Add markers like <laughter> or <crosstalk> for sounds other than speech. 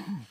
Mm-hmm. <laughs>